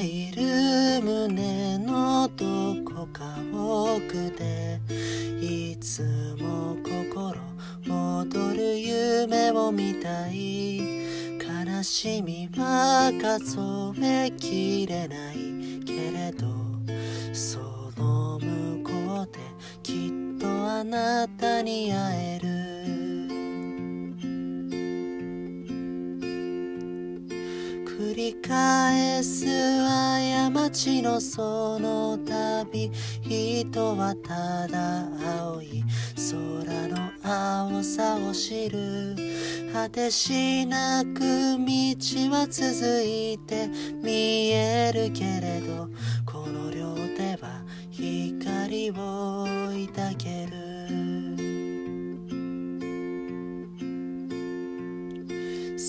でいる胸のどこか奥でいつも心躍る夢を見たい。悲しみは数えきれない。けれどその向こうできっとあなたに会える。り返す過ちのその旅。人はただ青い。空の青さを知る。果てしなく道は続いて見えるけれどこの両手は光を抱け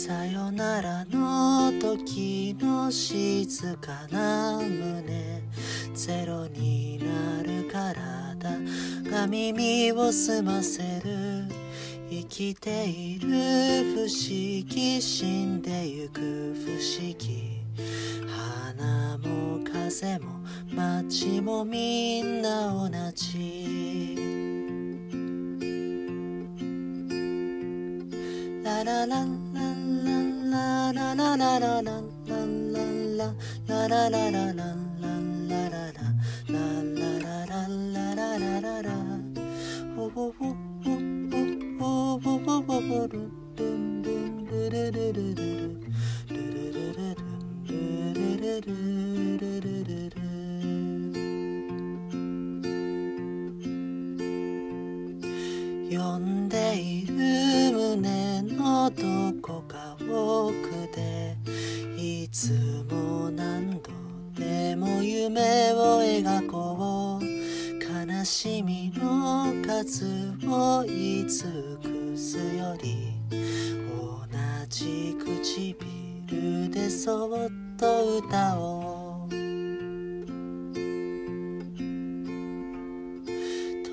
さよならの時の静かな胸。ゼロになる体。が耳を澄ませる。生きている不思議死んでゆく不思議。花も風も街もみんな同じ。ララララ呼んこか奥でいつも何度でも夢を描こう悲しみの数をいつくすより同じ唇でそっと歌おう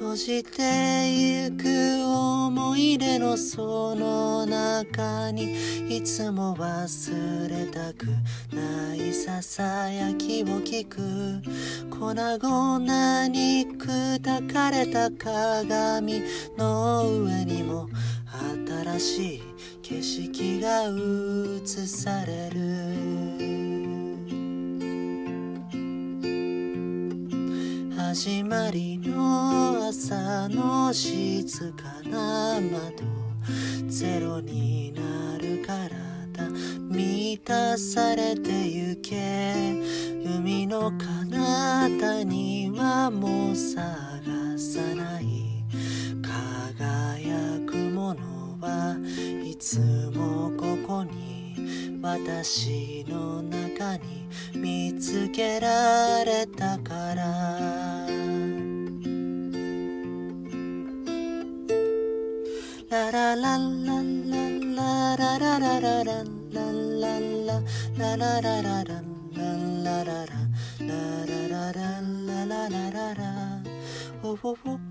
閉じてゆく思い出のその中にいつも忘れたくないささやきを聞く粉々に砕かれた鏡の上にも新しい景色が映される始まりのの静かな窓ゼロになる体満たされてゆけ。海の彼方にはもう探さない。輝くものはいつもここに私の中に見つけられたから。la la la la